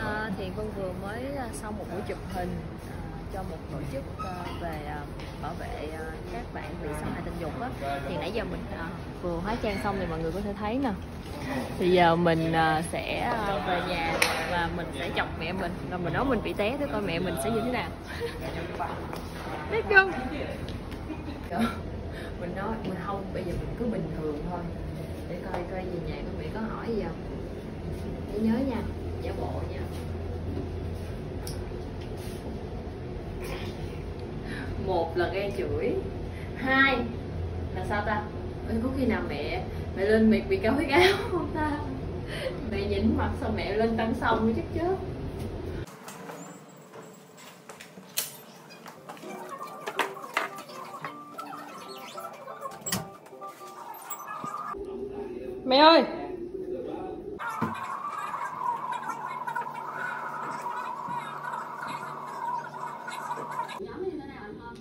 À, thì Vân vừa mới ờ, xong một buổi chụp hình à, cho một tổ chức à, về à, bảo vệ à, các bạn bị xâm hại tình dục á. Thì nãy giờ mình à, vừa hóa trang xong thì mọi người có thể thấy nè. Thì giờ mình à, sẽ à, về nhà và mình sẽ chọc mẹ mình. Và mình nói mình bị té để coi mẹ mình sẽ như thế nào. Biết không? Mình nói mình không bây giờ mình cứ bình thường thôi. Để coi coi về nhà có mẹ có hỏi gì không. Để nhớ nha giả bộ nha. Một là ghen chửi hai là sao ta? Ê, có khi nào mẹ mẹ lên mẹ bị cao huyết áo không ta? Mẹ nhìn mặt sao mẹ lên tăng xong chắc chứ mẹ ơi! Nhiều mày thế nào không?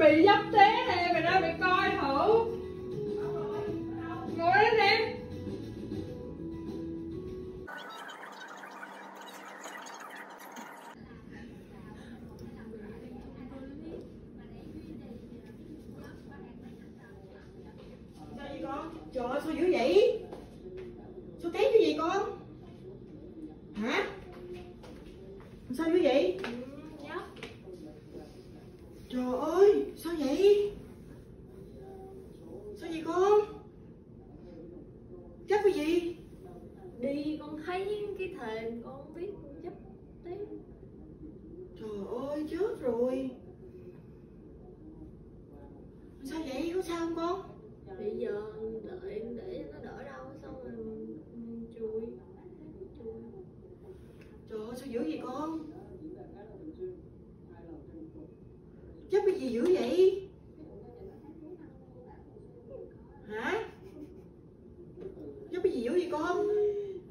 Bị dấp té nè người ta bị coi hổ. Ngồi vậy con trời ơi sao dữ vậy? Sao té cái gì con? Hả? Sao dữ vậy? Trời ơi, sao vậy? Sao vậy con? Chắc cái gì? đi con thấy cái thềm con không biết chấp tí Trời ơi, chết rồi Sao vậy? Có sao không con? bây giờ đợi để nó đỡ đau xong rồi chui Trời ơi, sao dữ vậy con? Chắc cái gì dữ vậy? Hả? Chắc cái gì dữ vậy con?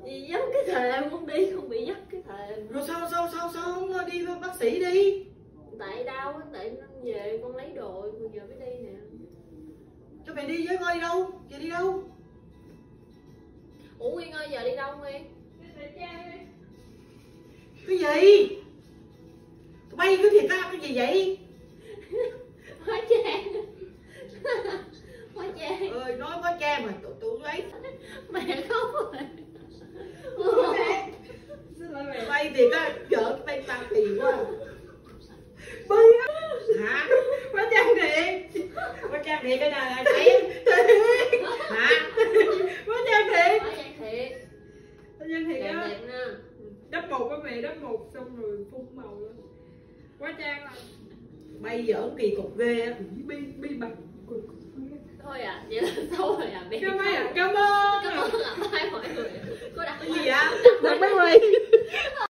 gì dấp cái thềm không đi không bị dấp cái thềm Rồi sao sao sao sao không đi với bác sĩ đi? tại đau á tại nó về con lấy đồ bây giờ mới đi nè Cho mẹ đi với coi đi đâu? Giờ đi đâu? ủa nguyên ơi giờ đi đâu nguyên cái gì tụi bay cái thiệt ra cái gì vậy hóa trang ơi nói có cha mà tụi tụi ấy mẹ khóc rồi bay thiệt á vợ bay tao tiền quá. Bay hả? Có trang thiệt có trang thiệt cái nào là thấy hả? Có trang thiệt hóa trang thiệt có trang thiệt đẹp á. đắp một á mẹ đắp một xong rồi phun màu lên. Quá trang là bay giỡn kỳ cục ghê á. Bi bi bằng thôi à vậy là xấu rồi à bé cảm ơn cảm ơn cảm ơn ạ bye mọi người. Cô đặt cái gì vậy? Đặt bye bye